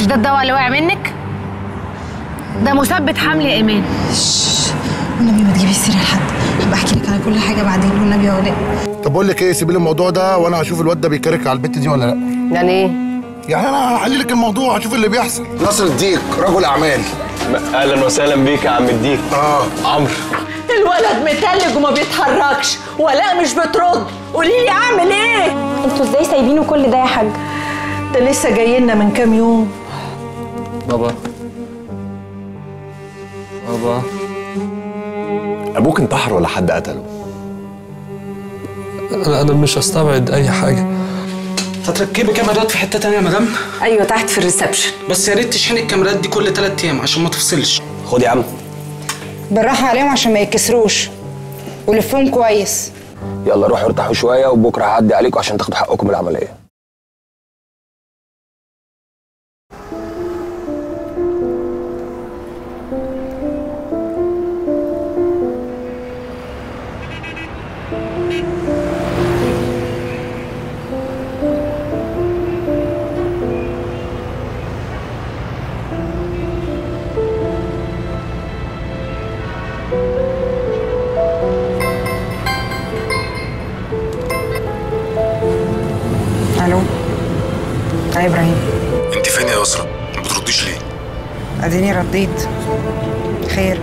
مش ده الدواء اللي وقع منك؟ ده مثبت حمل يا إيمان. والنبي ما تجيبي السيره لحد. بحكي لك على كل حاجة بعدين والنبي يا ولاء طب بقول لك إيه سيبي لي الموضوع ده وأنا هشوف الواد ده بيكرك على البت دي ولا لأ. يعني إيه؟ يعني أنا هحل لك الموضوع هشوف اللي بيحصل. نصر الديك رجل أعمال. أهلا وسهلا بيك يا عم الديك. آه. عمرو. الولد متلج وما بيتحركش ولا مش بترد. قولي لي أعمل إيه؟ أنتوا إزاي سايبينه كل ده يا حاج؟ ده لسه جاي لنا من كام يوم. بابا. بابا. أبوك انتحر ولا حد قتله؟ أنا أنا مش هستبعد أي حاجة. هتركبي كاميرات في حتة تانية يا مدام؟ أيوه تحت في الريسبشن. بس يا ريت تشحني الكاميرات دي كل تلات أيام عشان ما تفصلش. خد يا عم بالراحة عليهم عشان ما يتكسروش ولفهم كويس. يلا روحوا ارتاحوا شوية وبكرة هعدي عليكم عشان تاخدوا حقكم من العملية رديت خير.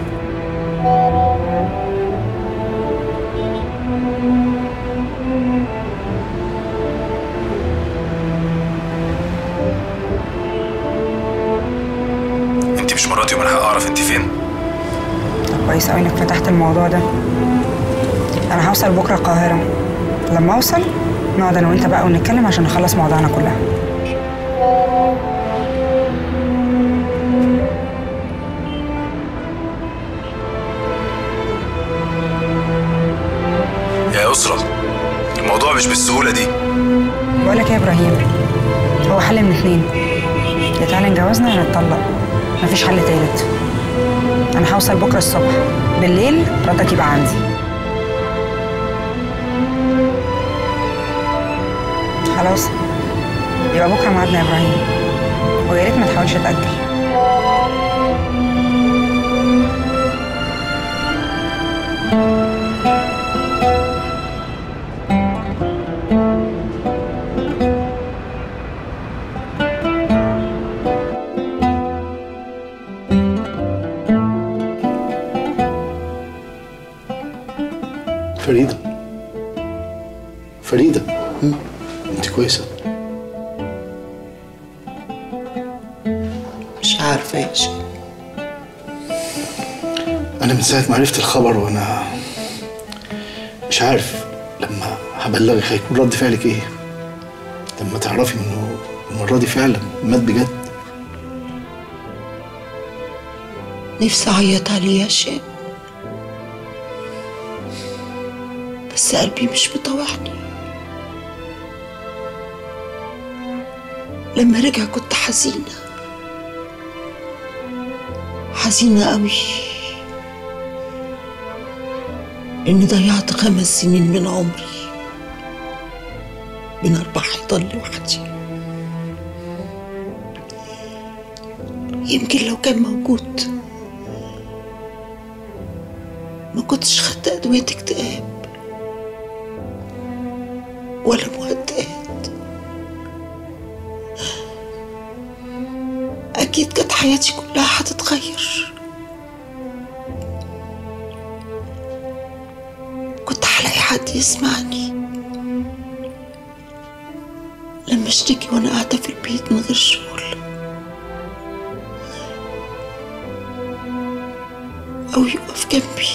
انت مش مراتي ومن حق أعرف انت فين. طب كويس قوي إنك فتحت الموضوع ده. أنا هوصل بكرة القاهرة. لما أوصل نقعد أنا وأنت بقى ونتكلم عشان نخلص موضوعنا كلها. يسرا الموضوع مش بالسهولة دي. بقول لك إيه يا إبراهيم؟ هو حل من اتنين. يا تعالى نجوزنا يا نتطلق. مفيش حل تالت. أنا هوصل بكرة الصبح. بالليل ردك يبقى عندي. خلاص. يبقى بكرة ميعادنا يا إبراهيم. ويا ريت ما تحاولش تأجل. ساعة ما عرفت الخبر وأنا مش عارف لما هبلغك هيكون رد فعلك إيه. لما تعرفي إنه المرة دي فعلا مات بجد. نفسي أعيط عليه يا شيخ. بس قلبي مش مطوعني لما رجع كنت حزينة. حزينة قوي. إني ضيعت خمس سنين من عمري. بين أربع حيطان لوحدي. يمكن لو كان موجود. ما كنتش خدت أدوية اكتئاب. ولا مهدئات. أكيد كانت حياتي كلها هتتغير حد يسمعني. لما اشتكي وأنا قاعدة في البيت من غير شغل. أو يقف جنبي.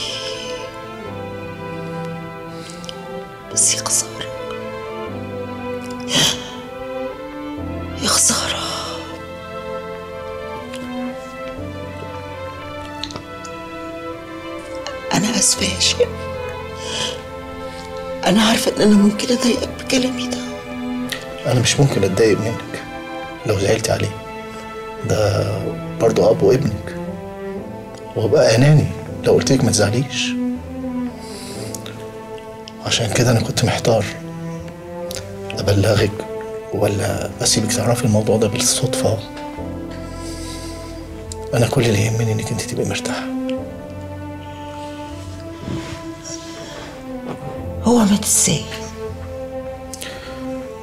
بس يا أنا عارفة إن أنا ممكن أضايقك بكلامي ده أنا مش ممكن أتضايق منك لو زعلت عليه. ده برضه أب وابنك. وأبقى أناني لو قلت لك ما تزعليش. عشان كده أنا كنت محتار أبلغك ولا أسيبك تعرفي الموضوع ده بالصدفة. أنا كل اللي يهمني إنك أنت تبقي مرتاحة. مات إزاي؟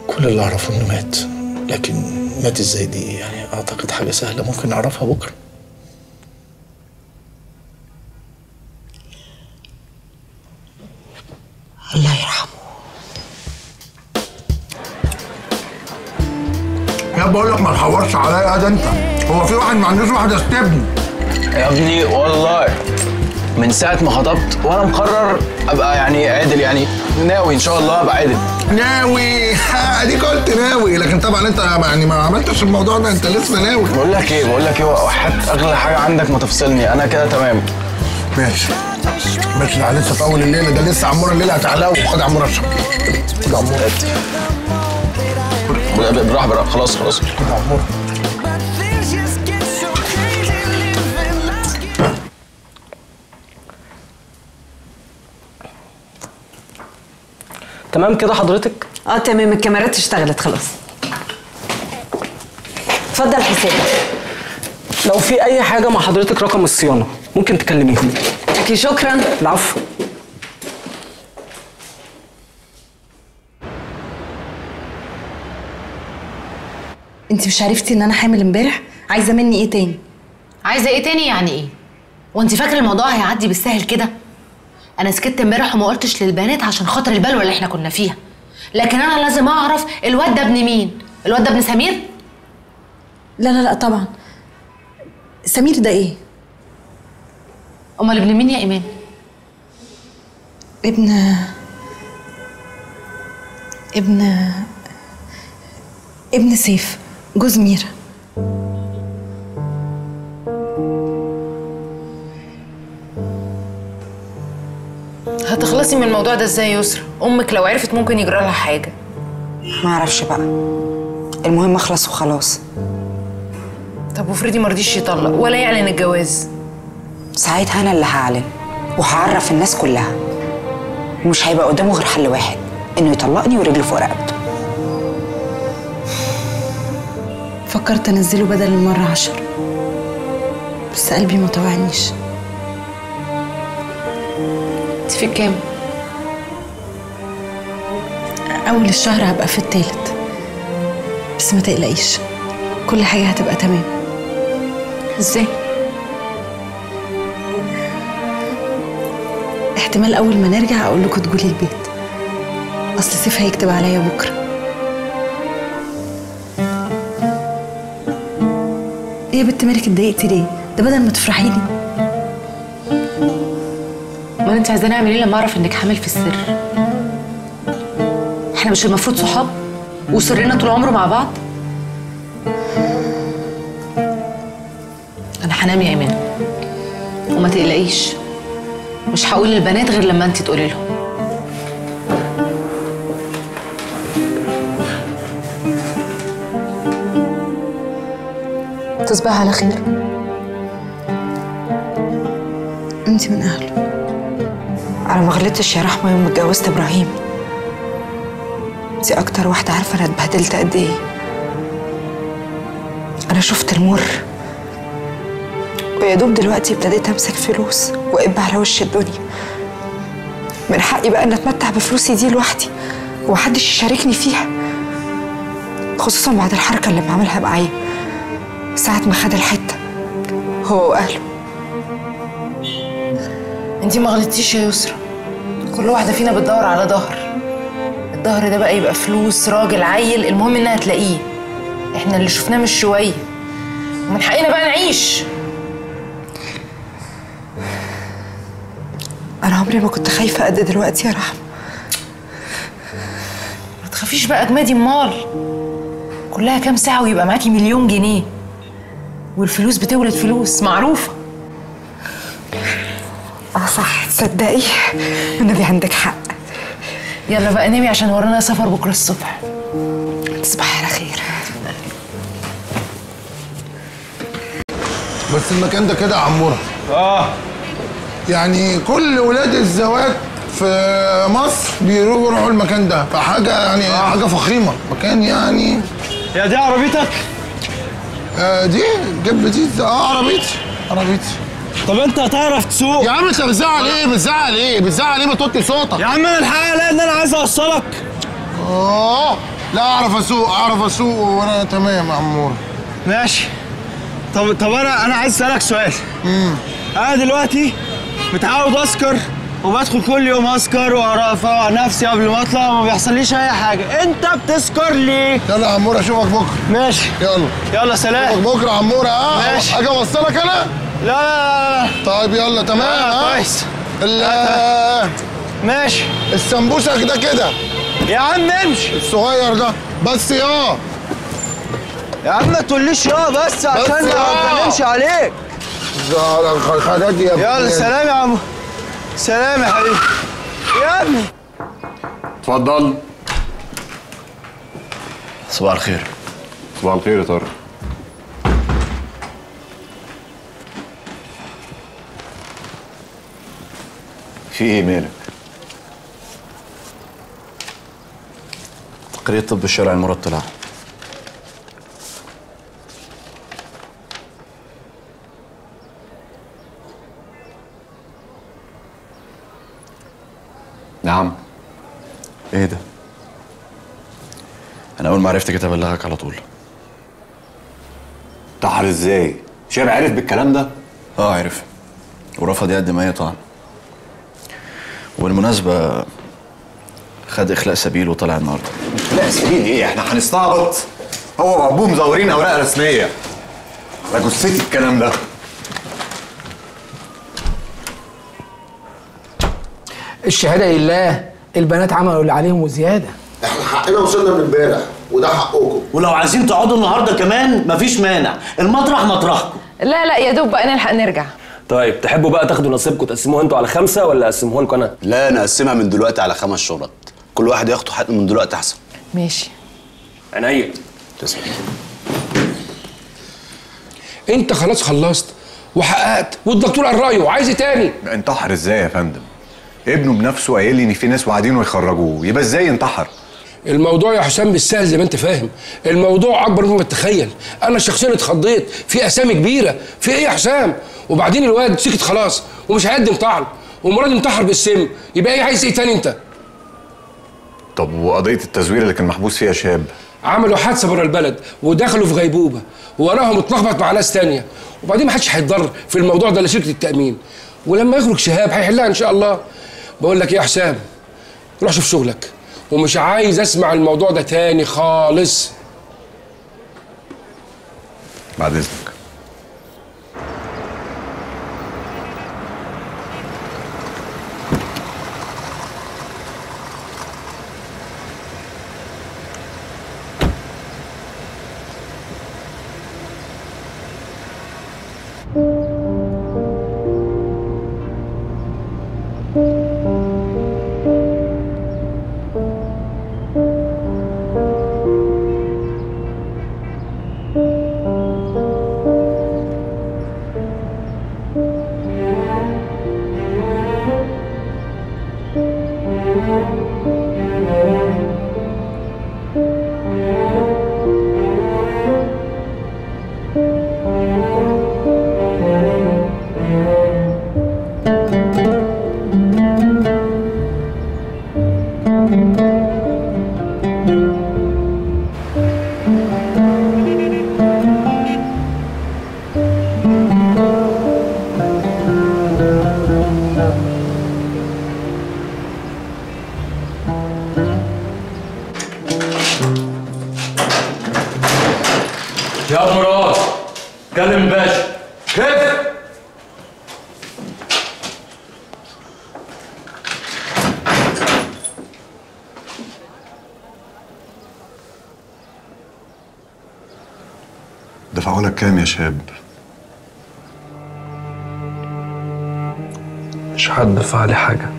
كل اللي أعرفه إنه مات لكن مات إزاي دي يعني أعتقد حاجة سهلة ممكن نعرفها بكرة. الله يرحمه. يا بقول لك ما تحورش عليا ده أنت. هو في واحد ما عندوش واحدة استبن يا ابني والله من ساعة ما خطبت وأنا مقرر أبقى يعني عادل يعني. ناوي إن شاء الله أبقى عادل ناوي. أديك قلت ناوي. لكن طبعا أنت يعني ما عملتش الموضوع ده. أنت لسه ناوي. بقول لك إيه؟ بقول لك إيه؟ وحياة أغلى حاجة عندك ما تفصلني. أنا كده تمام. ماشي. ماشي ده لسه في أول الليلة. ده لسه عمورة الليلة هتعلى وخد عمورة اشرب خد عمورة. بالراحة بالراحة خلاص خلاص. خد عمورة. تمام كده حضرتك؟ آه تمام الكاميرات اشتغلت خلاص. اتفضل حسابك. لو في أي حاجة مع حضرتك رقم الصيانة. ممكن تكلميهم أوكي شكرا. العفو. انت مش عرفتي ان أنا حامل امبارح؟ عايزة مني إيه تاني؟ عايزة إيه تاني يعني إيه؟ وانت فاكرة الموضوع هيعدي بالسهل كده؟ أنا سكت امبارح وما قلتش للبنات عشان خاطر البلوه اللي إحنا كنا فيها. لكن أنا لازم أعرف الواد ده ابن مين؟ الواد ده ابن سمير؟ لا لا لا طبعا. سمير ده إيه؟ أمال ابن مين يا إيمان؟ ابن ابن ابن سيف جوز ميرا. هتخلصي من الموضوع ده إزاي يا يسرا؟ أمك لو عرفت ممكن يجرى لها حاجة. ما أعرفش بقى. المهم أخلص وخلاص. طب وفريدي مرضيش يطلق ولا يعلن الجواز؟ ساعتها أنا اللي هعلن وهعرف الناس كلها. ومش هيبقى قدامه غير حل واحد إنه يطلقني ورجله فوق رقبته فكرت أنزله بدل المرة عشر بس قلبي ما طوعنيش. انت في كام أول الشهر هبقى في التالت بس ما تقلقيش كل حاجة هتبقى تمام. إزاي؟ احتمال أول ما نرجع أقول لكم تجولي البيت. أصل سيف هيكتب عليا بكرة. إيه يا بنت مالك اتضايقتي ليه؟ ده بدل ما تفرحي لي امال انت عايزاني اعمل إيه لما اعرف انك حامل في السر؟ إحنا مش المفروض صحاب وسرنا طول عمره مع بعض؟ أنا هنام يا إيمان. وما تقلقيش. مش هقول للبنات غير لما انت تقولي لهم. تصبح على خير. انت من أهله. أنا ما غلطتش يا رحمة يوم اتجوزت إبراهيم. دي أكتر واحدة عارفة أنا اتبهدلت قد إيه. أنا شفت المر. ويا دوب دلوقتي ابتديت أمسك فلوس واب على وش الدنيا. من حقي بقى إن أتمتع بفلوسي دي لوحدي ومحدش يشاركني فيها. خصوصا بعد الحركة اللي بعملها معايا ساعة ما خد الحتة. هو وأهله. انت ما غلطتيش يا يسرا كل واحدة فينا بتدور على ظهر. الظهر ده بقى يبقى فلوس راجل عيل المهم إنها تلاقيه. إحنا اللي شفناه مش شوية. ومن حقنا بقى نعيش. أنا عمري ما كنت خايفة قد دلوقتي يا رحمة. ما تخافيش بقى اجمادي امال كلها كام ساعة ويبقى معاكي مليون جنيه. والفلوس بتولد فلوس معروفة. آه صح. تصدقي النبي عندك حق. يلا بقى نامي عشان ورانا سفر بكرة الصبح. تصبحي على خير. بس المكان ده كده يا عمورة. آه. يعني كل ولاد الزواج في مصر بيروحوا يروحوا المكان ده. فحاجة يعني آه. حاجة فخيمة. مكان يعني. يا دي عربيتك؟ آه دي جنب دي آه عربيتي عربيتي. طب انت هتعرف تسوق؟ يا عم انت بتزعل إيه؟ بتزعل إيه؟ بتزعل إيه ما توطي صوتك؟ يا عم أنا الحقيقة لا ان أنا عايز اوصلك. آه. لا اعرف اسوق اعرف اسوق وأنا تمام يا عمور. ماشي. طب طب أنا أنا عايز اسألك سؤال. امم أنا دلوقتي متعود اسكر وبدخل كل يوم اسكر وافوق نفسي قبل ما اطلع وما بيحصليش اي حاجة. انت بتسكر ليه؟ يلا يا عمور اشوفك بكرة. ماشي. يلا. يلا سلام. اشوفك بكرة يا عمور آه. ماشي. أجي اوصلك أنا؟ لا لا لا طيب يلا تمام لا، ها؟ كويس. ال- ماشي. السمبوسك ده كده. يا عم امشي. الصغير ده. بس يا. يا عم ما تقوليش يا بس عشان ما يا. اتكلمش عليك. الخدات دي يا ابني. يلا سلام يا عمو سلام يا حبيبي. يا ابني. اتفضل. صباح الخير. صباح الخير يا طارق. في إيه مالك؟ تقرير طب الشرعي المراد طلع نعم إيه ده؟ أنا أول ما عرفت كده ابلغك على طول انتحر إزاي؟ شاب عرف بالكلام ده؟ آه عرف ورفض يقدم اي طعن وبالمناسبة خد إخلاء سبيل وطلع النهارده. لا سبيل؟ إيه؟ إحنا هنستعبط. هو وابوه مزورين أوراق رسمية. ده جثتي الكلام ده. الشهادة لله البنات عملوا اللي عليهم وزيادة. إحنا حقنا وصلنا من امبارح وده حقكم. ولو عايزين تقعدوا النهارده كمان مفيش مانع. المطرح مطرحكم. لا لا يا دوب بقى نلحق نرجع. طيب تحبوا بقى تاخدوا نصيبكم تقسموها أنتوا على خمسة ولا اقسموها لكم أنا؟ لا نقسمها من دلوقتي على خمس شرط. كل واحد ياخد حقه من دلوقتي أحسن. ماشي. عينيا. تسلم. أنت خلاص خلصت وحققت والدكتور قال رأيه وعايز إيه تاني؟ انتحر إزاي يا فندم؟ ابنه بنفسه قايل لي إن في ناس واعدين ويخرجوه. يبقى إزاي انتحر؟ الموضوع يا حسام مش سهل زي ما انت فاهم. الموضوع اكبر مما تتخيل. أنا شخصيا اتخضيت. في اسامي كبيرة. في إيه يا حسام؟ وبعدين الواد سكت خلاص. ومش هيقدم طعن. ومراد انتحر بالسم. يبقى إيه؟ عايز إيه تاني انت؟ طب وقضية التزوير اللي كان محبوس فيها شاب؟ عملوا حادثة بره البلد ودخلوا في غيبوبة. وراهم اتلخبط مع ناس تانية. وبعدين ما حدش هيتضر في الموضوع ده لشركة التأمين. ولما يخرج شهاب هيحلها إن شاء الله. بقول لك إيه يا حسام؟ روح شوف شغلك. ومش عايز أسمع الموضوع ده تاني خالص. بعد إذنك. دفعوا لك كام يا شاب؟ مش حد دفع لي حاجة.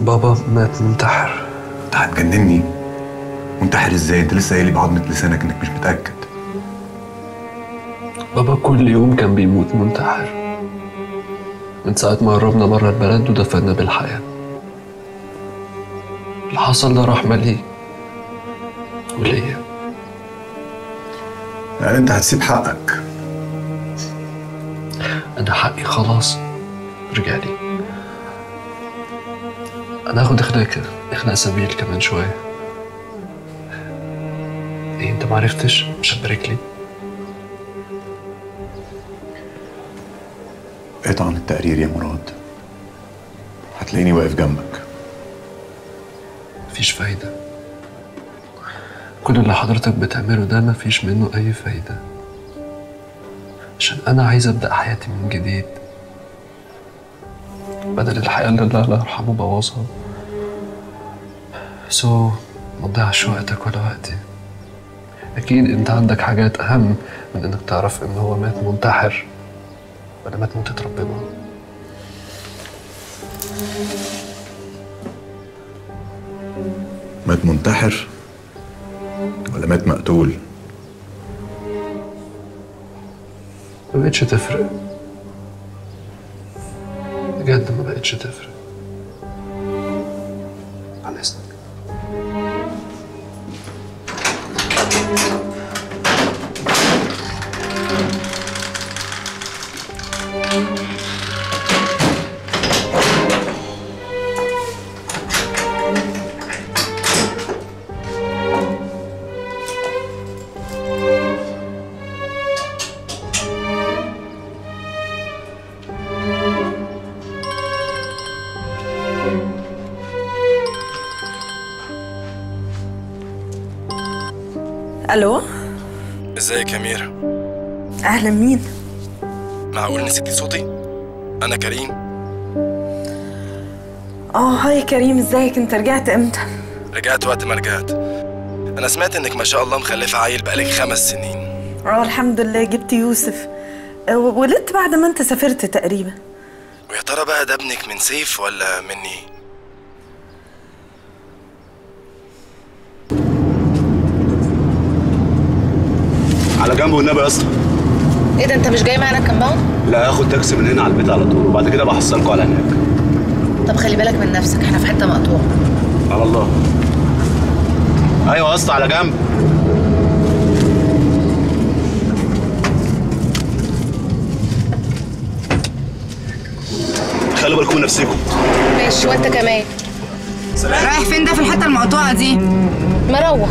بابا مات منتحر. انت هتجنني؟ منتحر إزاي؟ انت لسه قايل بعضمة لسانك انك مش متأكد. بابا كل يوم كان بيموت منتحر. من ساعة ما قربنا مرة البلد ودفنا بالحياة. اللي حصل ده رحمة ليه؟ وليا. يعني انت هتسيب حقك. أنا حقي خلاص. رجع لي. أنا هاخد اخلاق اخلاق سبيل كمان شوية. إيه انت معرفتش مش هتبارك لي؟ اطعن التقرير يا مراد؟ هتلاقيني واقف جنبك. مفيش فايدة. كل اللي حضرتك بتعمله ده مفيش منه أي فايدة. عشان أنا عايز أبدأ حياتي من جديد. بدل الحياة اللي الله الله يرحمه بوظها. سو ما تضيعش وقتك ولا وقتي. أكيد أنت عندك حاجات أهم من إنك تعرف إن هو مات منتحر ولا مات موتة ربنا. مات منتحر؟ مات مقتول. ما بقتش تفرق. بجد ما بقتش تفرق. ألو؟ إزيك يا ميرا؟ أهلا مين؟ معقول نسيتي صوتي؟ أنا كريم. آه هاي كريم إزيك؟ أنت رجعت إمتى؟ رجعت وقت ما رجعت. أنا سمعت إنك ما شاء الله مخلفه عيل بقالك خمس سنين. آه الحمد لله جبت يوسف. آه، ولدت بعد ما أنت سافرت تقريبا. ويا ترى بقى ده ابنك من سيف ولا مني؟ على جنب والنبي يا اسطى. إيه ده انت مش جاي معانا كمباوند لا هاخد تاكسي من هنا على البيت على طول وبعد كده بحصلكوا على هناك. طب خلي بالك من نفسك إحنا في حتة مقطوعة. على الله. أيوه يا اسطى على جنب. خلوا بالكم من نفسكم. ماشي وانت كمان. رايح فين ده في الحتة المقطوعة دي؟ مروح.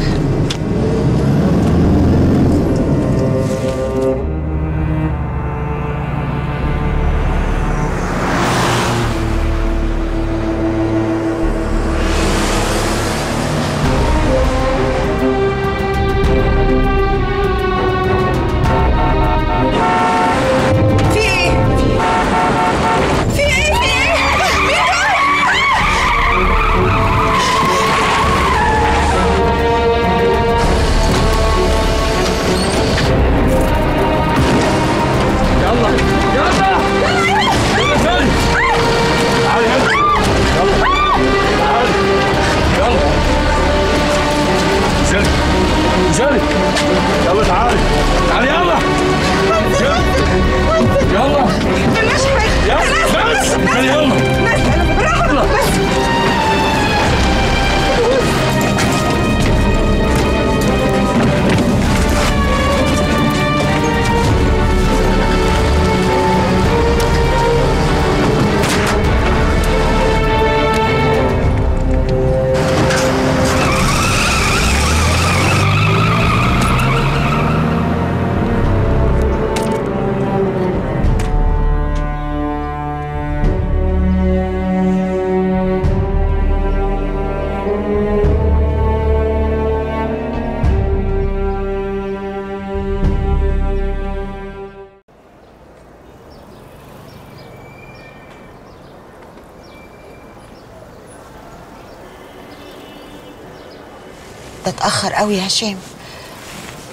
قوي يا هشام.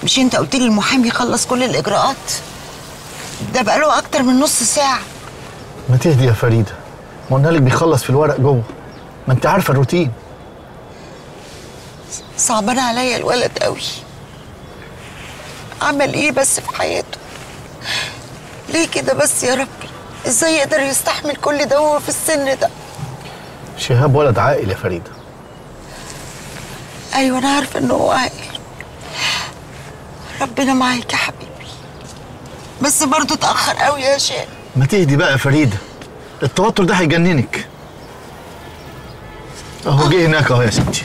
مش انت قلت لي المحامي خلص كل الإجراءات؟ ده بقاله أكتر من نص ساعة. ما تهدي يا فريدة. ما قلنا لك بيخلص في الورق جوه. ما انت عارفة الروتين. صعبان عليا الولد قوي. عمل إيه بس في حياته؟ ليه كده بس يا ربي؟ إزاي يقدر يستحمل كل ده وهو في السن ده؟ شهاب ولد عاقل يا فريدة. أيوه أنا عارفة ان هو عاقل ربنا معاك يا حبيبي. بس برضه اتأخر قوي يا هشام ما تهدي بقى يا فريدة. التوتر ده هيجننك. أهو جه هناك أهو يا ستي.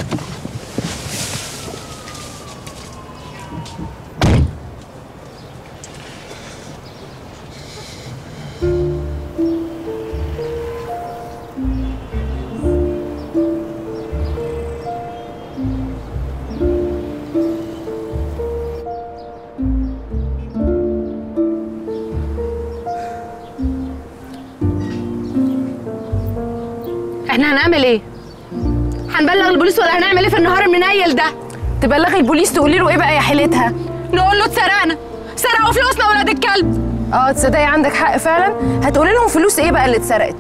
المنيل ده؟ تبلغي البوليس تقولي له إيه بقى يا حيلتها؟ نقول له اتسرقنا. سرقوا فلوسنا ولاد الكلب. آه تصدقي عندك حق فعلا. هتقولي لهم فلوس إيه بقى اللي اتسرقت؟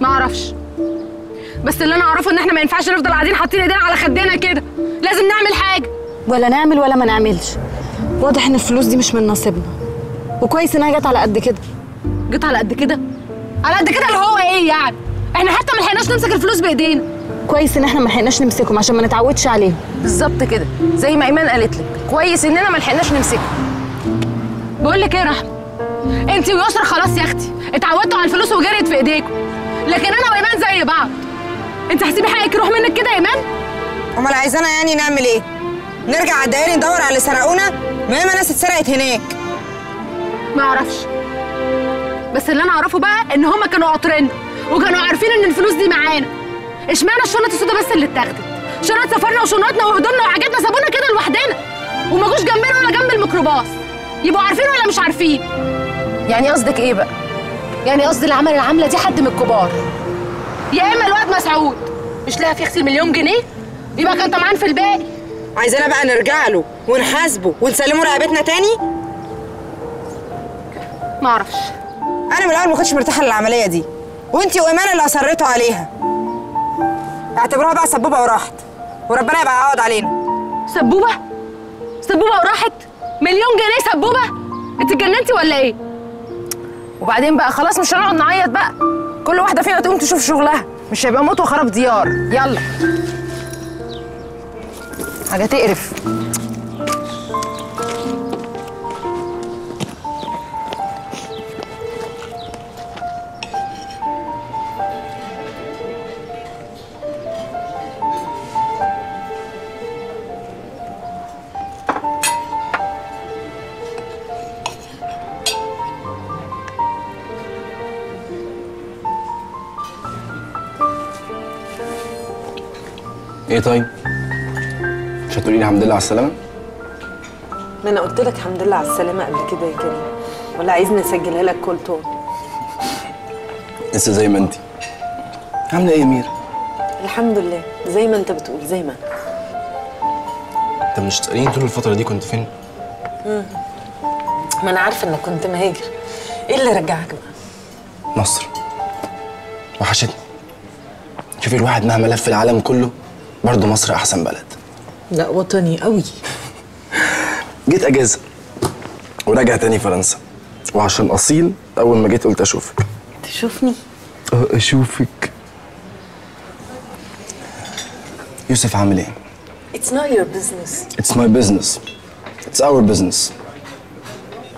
ما أعرفش. بس اللي أنا أعرفه إن إحنا ما ينفعش نفضل قاعدين حاطين إيدينا على خدنا كده. لازم نعمل حاجة. ولا نعمل ولا ما نعملش. واضح إن الفلوس دي مش من نصيبنا. وكويس إنها جت على قد كده. جت على قد كده؟ على قد كده اللي هو إيه يعني؟ إحنا حتى ما لحقناش نمسك الفلوس بإيدينا. كويس إن إحنا ما لحقناش نمسكهم عشان ما نتعودش عليهم. بالظبط كده. زي ما إيمان قالت لك. كويس إننا ما لحقناش نمسكه بقول لك إيه يا رحمة؟ أنت ويسرا خلاص يا أختي. اتعودتوا على الفلوس وجريت في إيديكم. لكن أنا وإيمان زي بعض. أنت هتسيبي حقك يروح منك كده يا إيمان؟ أمال عايزانا يعني نعمل إيه؟ نرجع على الدائري ندور على اللي سرقونا ما ياما ناس اتسرقت هناك. ما أعرفش. بس اللي أنا أعرفه بقى إن هما كانوا قاطرين وكانوا عارفين إن الفلوس دي معانا. اشمعنى الشنط السودا بس اللي اتاخدت؟ شنط سفرنا وشنطنا وهدومنا وحاجاتنا سابونا كده لوحدنا. وما جوش جنبنا ولا جنب الميكروباص. يبقوا عارفين ولا مش عارفين؟ يعني قصدك إيه بقى؟ يعني قصدي اللي عمل العمله دي حد من الكبار؟ يا إما الواد مسعود. مش لاقي يغسل مليون جنيه؟ يبقى كان طمعان في الباقي. عايزانا بقى نرجع له ونحاسبه ونسلمه رقبتنا تاني؟ ما أعرفش. أنا من الأول ما كنتش مرتاحة للعملية دي. وانتي وايمان اللي اصريتوا عليها. اعتبروها بقى سبوبة وراحت. وربنا يبقى يعوض علينا. سبوبة؟ سبوبة وراحت؟ مليون جنيه سبوبة؟ انت اتجننتي ولا إيه؟ وبعدين بقى خلاص مش هنقعد نعيط بقى. كل واحدة فينا تقوم تشوف شغلها. مش هيبقى موت وخراب ديار. يلا. حاجة تقرف. إيه طيب؟ مش هتقولي لي الحمد لله على السلامة؟ ما أنا قلت لك الحمد لله على السلامة قبل كده يا كريم ولا عايزني أسجلها لك كل تون لسه زي ما انت عاملة إيه يا ميرا؟ الحمد لله زي ما أنت بتقول زي ما انت مش تسأليني طول الفترة دي كنت فين؟ مم. ما أنا عارفة إنك كنت مهاجر إيه اللي رجعك بقى مصر وحشتني شوفي الواحد مهما لف العالم كله برضه مصر أحسن بلد. لا وطني قوي جيت أجازة وراجع تاني فرنسا. وعشان أصيل أول ما جيت قلت أشوفك. تشوفني؟ أه أشوفك. يوسف عامل إيه؟ It's not your business. It's my business. It's our business.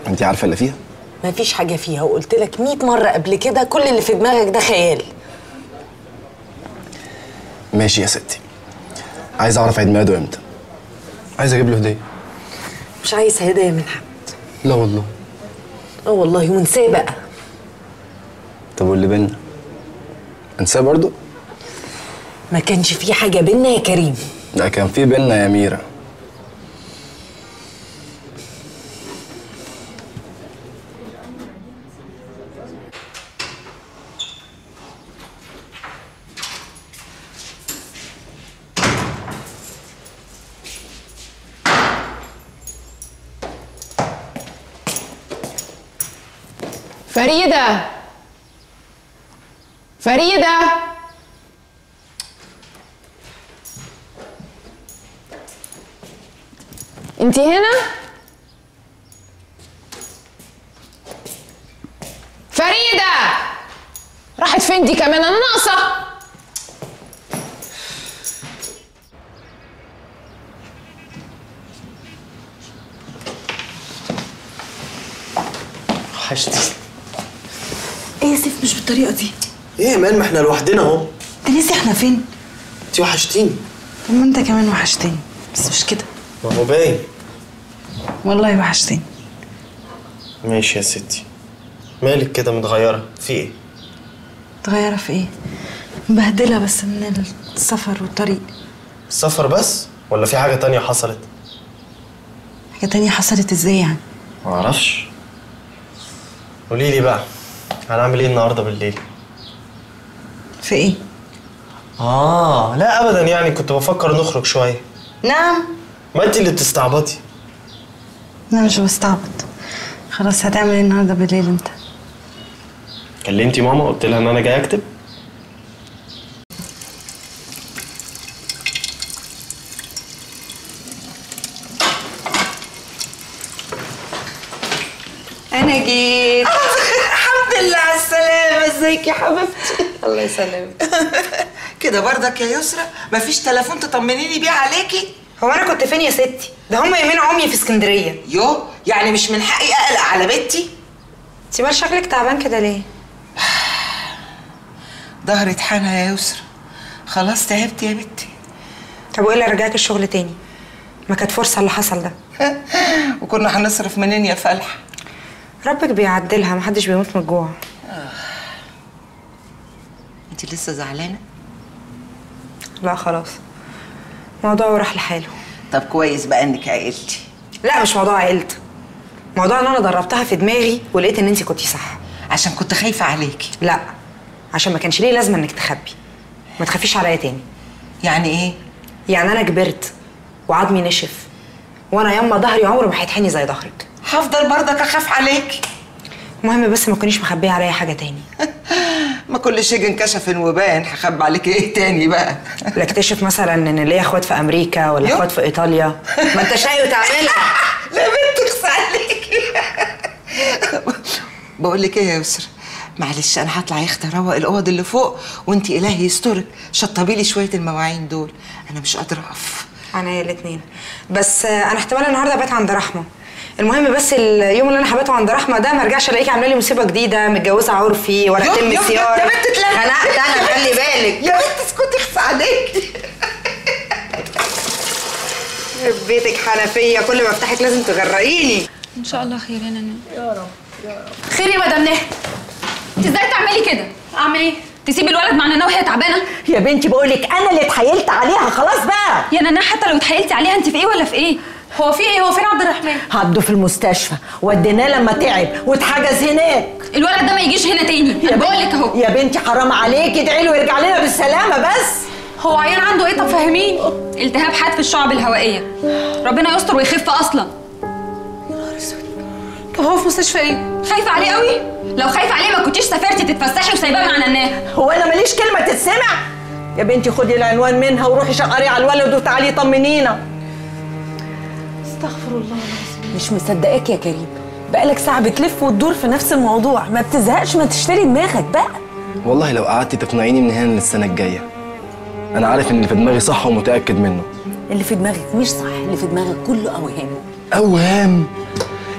انت عارفة اللي فيها؟ ما فيش حاجة فيها. وقلت لك 100 مرة قبل كده كل اللي في دماغك ده خيال. ماشي يا ستي. عايز أعرف عيد ميلاده إمتى. عايز أجيب له هدية. مش عايز هدايا من حد. لا والله. آه والله وانساه بقى. طب واللي بينا؟ انساه برضه؟ ما كانش في حاجة بينا يا كريم. ده كان في بينا يا ميرا. فريدة. فريدة. انت هنا؟ فريدة. راحت فين دي كمان؟ أنا ناقصة وحشتي إيه يا سيف مش بالطريقة دي؟ إيه يا مان ما إحنا لوحدنا أهو. انت نسي إحنا فين؟ انت وحشتيني. طب أنت كمان وحشتني بس مش كده. ما هو باين. والله وحشتني. ماشي يا ستي. مالك كده متغيرة؟ في إيه؟ متغيرة في إيه؟ مبهدلة بس من السفر والطريق. السفر بس؟ ولا في حاجة تانية حصلت؟ حاجة تانية حصلت إزاي يعني؟ معرفش قولي لي بقى. هنعمل إيه النهارده بالليل؟ في إيه؟ آه لا ابدا يعني كنت بفكر نخرج شوية. نعم. ما انت اللي بتستعبطي. أنا مش بستعبط. خلاص هتعمل إيه النهارده بالليل أنت؟ كلمتي ماما قلت لها إن أنا جاي أكتب أنا جيت الحمد لله على السلامه ازيك يا حبيبتي. الله يسلمك. كده برضك يا يسرا مفيش تليفون تطمنيني بيه عليكي؟ هو أنا كنت فين يا ستي؟ ده هم يومين عمي في اسكندرية. يو يعني مش من حقي أقلق على بنتي؟ انت مال شكلك تعبان كده ليه؟ ظهري اتحنى يا يسرا خلاص تعبت يا بنتي. طب وإيه اللي رجعك الشغل تاني؟ ما كانت فرصة اللي حصل ده. وكنا هنصرف منين يا فلح ربك بيعدلها محدش بيموت من الجوع. انت لسه زعلانة؟ لا خلاص. موضوع راح لحاله. طب كويس بقى إنك عقلتي. لا مش موضوع عيلت موضوع إن أنا دربتها في دماغي ولقيت إن انت كنتي صح. عشان كنت خايفة عليكي. لا عشان ما كانش ليه لازمة إنك تخبي. ما تخافيش عليا تاني. يعني إيه؟ يعني أنا كبرت وعظمي نشف وأنا ياما ظهري عمره ما هيتحني زي ظهرك. هفضل برضك أخاف عليكي. المهم بس ما تكونيش مخبية عليا حاجة تاني. ما كل شيء انكشف وبان هخبي عليكي إيه تاني بقى؟ لا اكتشف مثلا إن ليا أخوات في أمريكا ولا أخوات في إيطاليا. ما أنت شاي وتعملها لا بنت عليكي بقول لك إيه يا يسرا معلش أنا هطلع يا أختي أروق الأوض اللي فوق وأنت إلهي يسترك شطبي لي شوية المواعين دول. أنا مش قادرة أقف. عينيا الاتنين. بس آه، أنا احتمال النهارده ابات عند رحمة. المهم بس اليوم اللي أنا هباته عند رحمة ده ما ارجعش ألاقيكي عاملة لي مصيبة جديدة متجوزة عرفي ولا تم يوم- يا- السياره يا بنت اتلم. خنقت أنا خلي بالك. يا بنت اسكتي اخص عليكي. بيتك حنفية كل ما أفتحك لازم تغرقيني. إن شاء الله خير يا نانا يا رب يا رب. خير يا مدام نهى أنت إزاي تعملي كده؟ أعمل إيه؟ تسيبي الولد مع نانا وهي تعبانة؟ يا بنتي بقول لك أنا اللي اتحايلت عليها خلاص بقى. يا نانا حتى لو اتحايلتي عليها أنت في إيه ولا في إيه؟ هو في إيه؟ هو فين عبد الرحمن؟ عبده في المستشفى. وديناه لما تعب واتحجز هناك. الولد ده ما يجيش هنا تاني. أنا بقول لك أهو. يا بنتي حرام عليكي ادعي له يرجع لنا بالسلامة بس. هو عيان عنده إيه؟ طب فهميني التهاب حاد في الشعب الهوائية. ربنا يستر ويخف أصلا. طب هو في مستشفى إيه؟ خايفة عليه قوي؟ لو خايفة عليه ما كنتيش سافرتي تتفسحي وسايباه مع نناه. هو أنا ماليش كلمة تتسمع؟ يا بنتي خدي العنوان منها وروحي شقري على الولد وتعالي طمنينا. استغفر الله العظيم. مش مصدقاك يا كريم. بقالك ساعة بتلف وتدور في نفس الموضوع. ما بتزهقش ما تشتري دماغك بقى. والله لو قعدتي تقنعيني من هنا للسنة الجاية. أنا عارف إن اللي في دماغي صح ومتأكد منه. اللي في دماغك مش صح اللي في دماغك كله أوهام. أوهام؟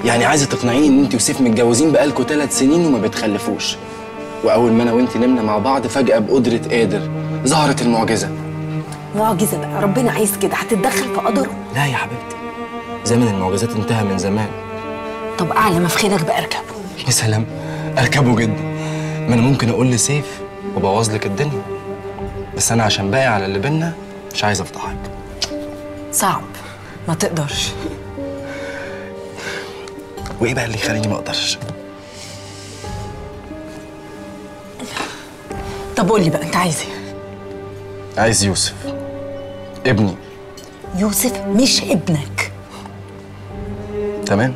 يعني عايزة تقنعيني إن أنت وسيف متجوزين بقالكوا ثلاث سنين وما بتخلفوش. وأول ما أنا وأنت نمنا مع بعض فجأة بقدرة قادر ظهرت المعجزة. معجزة بقى. ربنا عايز كده. هتتدخل في قدره. لا يا حبيبتي. زمن المعجزات انتهى من زمان. طب أعلى ما في خيرك بقى أركبه. يا سلام أركبه جدا. ما أنا ممكن أقول لسيف وأبوظ لك الدنيا. بس أنا عشان باقي على اللي بينا مش عايز أفضحك صعب. ما تقدرش. وإيه بقى اللي يخليني ما أقدرش؟ طب قول لي بقى أنت عايز إيه؟ عايز يوسف. ابني. يوسف مش ابنك. تمام.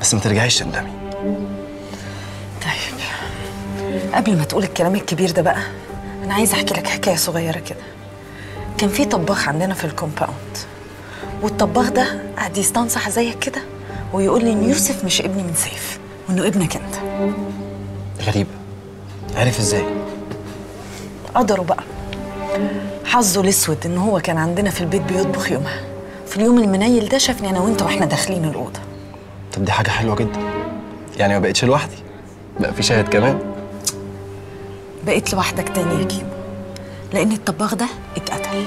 بس ما ترجعيش تندمي. طيب. قبل ما تقول الكلام الكبير ده بقى أنا عايزة أحكي لك حكاية صغيرة كده. كان في طباخ عندنا في الكومباوند. والطباخ ده قعد يستنصح زيك كده ويقول لي إن يوسف مش ابني من سيف وإنه ابنك أنت. غريبة عارف إزاي؟ قدره بقى. حظه الأسود إن هو كان عندنا في البيت بيطبخ يومها. في اليوم المنيل ده شافني أنا وأنت وإحنا داخلين الأوضة. طب دي حاجة حلوة جدا. يعني ما بقتش لوحدي؟ بقى في شاهد كمان؟ بقيت لوحدك تاني يا كيمو. لأن الطباخ ده اتقتل.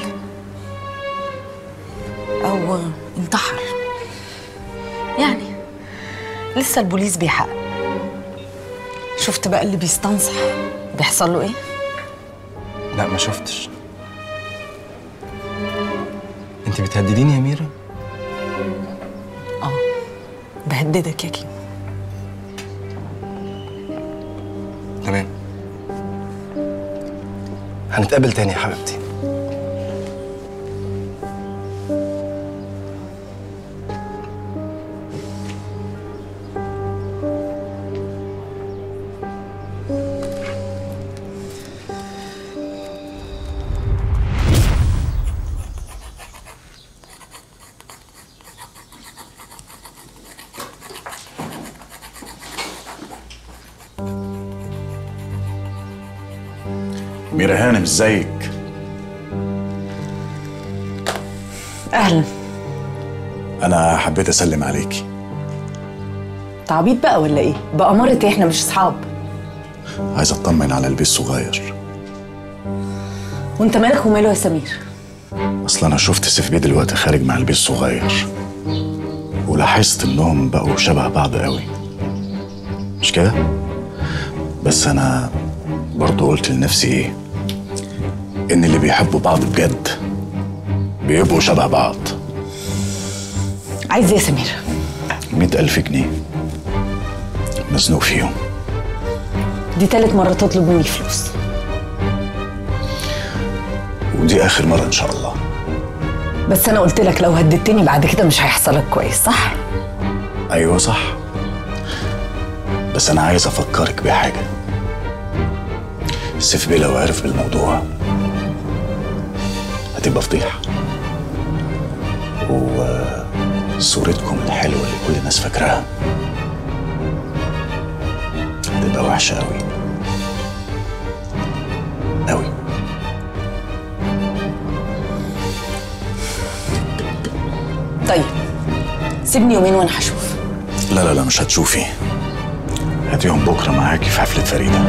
أو انتحر. يعني لسه البوليس بيحقق. شفت بقى اللي بيستنصح؟ بيحصل له إيه؟ لا ما شفتش. انت بتهدديني يا ميرا؟ آه بهددك يا كيمو تمام. هنتقابل تاني يا حبيبتي. ميرا هانم ازيك؟ أهلا. أنا حبيت أسلم عليكي تعبيط بقى ولا إيه؟ بأمارة إحنا مش أصحاب. عايز أطمن على البيت الصغير وأنت مالك وماله يا سمير؟ أصل أنا شفت سيف بيه دلوقتي خارج مع البيت الصغير ولاحظت إنهم بقوا شبه بعض قوي مش كده؟ بس أنا برضو قلت لنفسي إيه؟ إن اللي بيحبوا بعض بجد بيبقوا شبه بعض. عايز إيه يا سمير؟ مئة ألف جنيه. مزنوق فيهم. دي تالت مرة تطلب مني فلوس ودي آخر مرة إن شاء الله. بس أنا قلت لك لو هددتني بعد كده مش هيحصل لك كويس صح؟ أيوة صح. بس أنا عايز أفكرك بحاجة. سيف بيه لو عرف بالموضوع هتبقى فضيحة. وصورتكم الحلوة اللي كل الناس فاكراها هتبقى وحشة أوي. أوي. طيب سيبني يومين وأنا هشوف. لا لا لا مش هتشوفي. هاتيهم بكرة معاكي في حفلة فريدة.